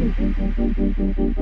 嗯嗯嗯嗯嗯嗯嗯。